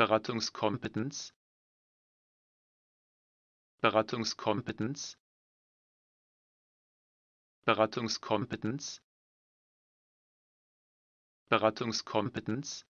Beratungskompetenz Beratungskompetenz Beratungskompetenz Beratungskompetenz